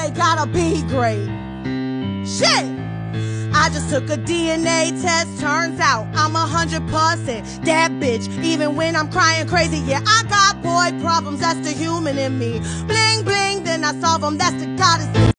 they gotta be great. Shit! I just took a DNA test, turns out I'm a hundred percent that bitch. Even when I'm crying crazy, yeah, I got boy problems, that's the human in me. Bling bling, then I solve them, that's the goddess.